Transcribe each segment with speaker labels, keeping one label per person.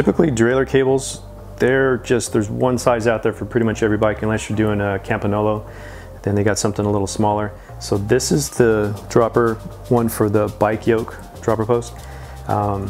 Speaker 1: typically derailleur cables, they're just, there's one size out there for pretty much every bike unless you're doing a Campagnolo. Then they got something a little smaller. So this is the dropper one for the bike yoke dropper post. Um,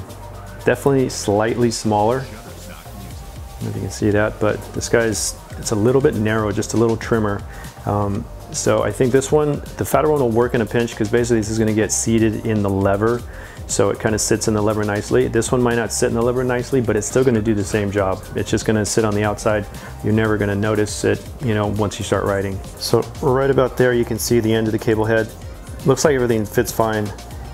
Speaker 1: definitely slightly smaller. If you can see that, but this guy's, it's a little bit narrow, just a little trimmer. Um, so I think this one, the fatter one will work in a pinch because basically this is gonna get seated in the lever. So it kind of sits in the lever nicely. This one might not sit in the lever nicely, but it's still gonna do the same job. It's just gonna sit on the outside. You're never gonna notice it, you know, once you start riding. So right about there, you can see the end of the cable head. Looks like everything fits fine.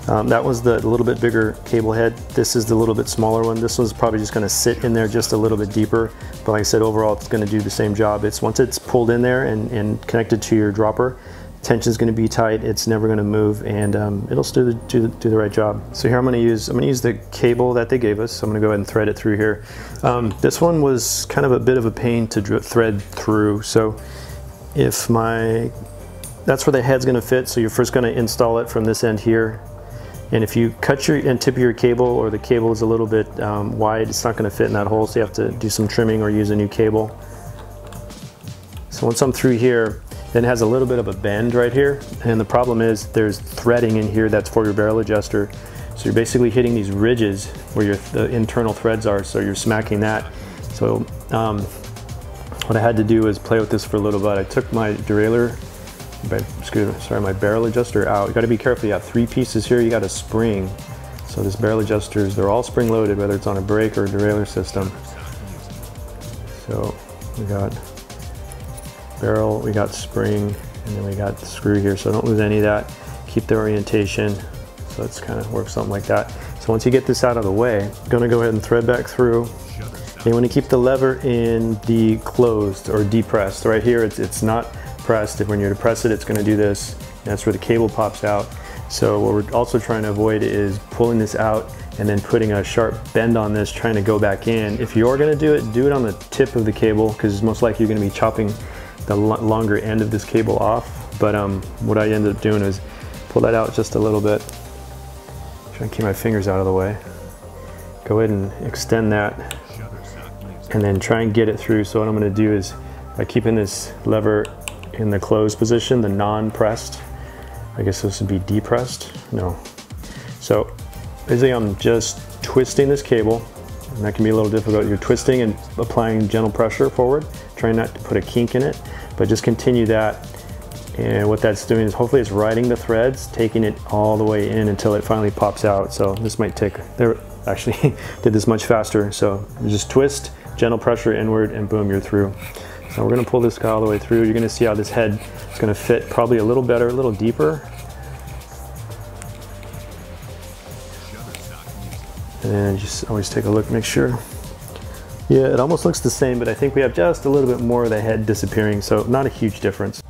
Speaker 1: Um, that was the little bit bigger cable head. This is the little bit smaller one. This one's probably just gonna sit in there just a little bit deeper. But like I said, overall, it's gonna do the same job. It's once it's pulled in there and, and connected to your dropper, tension is gonna be tight. It's never gonna move and um, it'll still do, do, do, the right job. So here I'm gonna use, I'm gonna use the cable that they gave us. So I'm gonna go ahead and thread it through here. Um, this one was kind of a bit of a pain to thread through. So if my, that's where the head's gonna fit. So you're first gonna install it from this end here and if you cut your and tip of your cable or the cable is a little bit um, wide, it's not going to fit in that hole, so you have to do some trimming or use a new cable. So once I'm through here, then it has a little bit of a bend right here. And the problem is there's threading in here that's for your barrel adjuster. So you're basically hitting these ridges where your the internal threads are, so you're smacking that. So um, what I had to do is play with this for a little bit. I took my derailleur excuse me, sorry, my barrel adjuster out. You gotta be careful, you got three pieces here, you got a spring. So this barrel adjusters, they're all spring loaded, whether it's on a brake or a derailleur system. So we got barrel, we got spring, and then we got the screw here. So don't lose any of that. Keep the orientation. So it's kind of works something like that. So once you get this out of the way, I'm gonna go ahead and thread back through. You want to keep the lever in the closed or depressed. Right here, it's, it's not pressed. If when you're to it, it's gonna do this. That's where the cable pops out. So what we're also trying to avoid is pulling this out and then putting a sharp bend on this, trying to go back in. If you're gonna do it, do it on the tip of the cable because it's most likely you're gonna be chopping the longer end of this cable off. But um, what I ended up doing is pull that out just a little bit. Try to keep my fingers out of the way. Go ahead and extend that and then try and get it through. So what I'm gonna do is by keeping this lever in the closed position, the non-pressed. I guess this would be depressed. No. So basically I'm just twisting this cable and that can be a little difficult. You're twisting and applying gentle pressure forward, trying not to put a kink in it, but just continue that. And what that's doing is hopefully it's riding the threads, taking it all the way in until it finally pops out. So this might take, there actually did this much faster. So just twist, gentle pressure inward and boom, you're through. Now we're gonna pull this guy all the way through. You're gonna see how this head is gonna fit probably a little better, a little deeper. And just always take a look, make sure. Yeah, it almost looks the same, but I think we have just a little bit more of the head disappearing, so not a huge difference.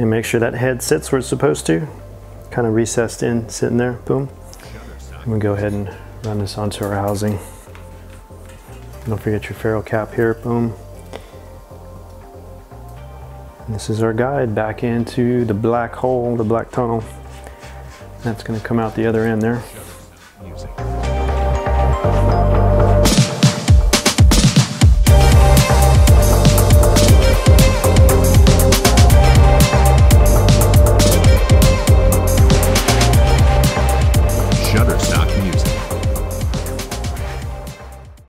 Speaker 1: And make sure that head sits where it's supposed to. Kind of recessed in sitting there boom. I'm gonna go ahead and run this onto our housing. Don't forget your ferrule cap here boom. And this is our guide back into the black hole the black tunnel. That's going to come out the other end there